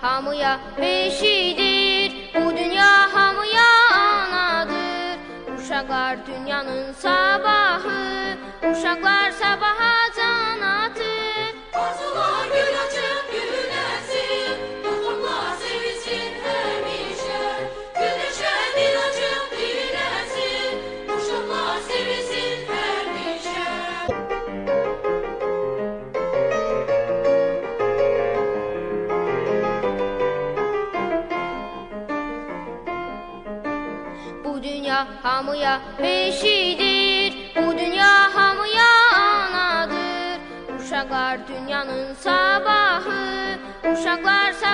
hamıya beşidir Bu dünya hamıya anadır. Uşaqlar dünyanın sabahı. Uşaqlar Bu dünya hamıya beşidir Bu dünya hamıya anadır. Uşaqlar dünyanın sabahı. Can atır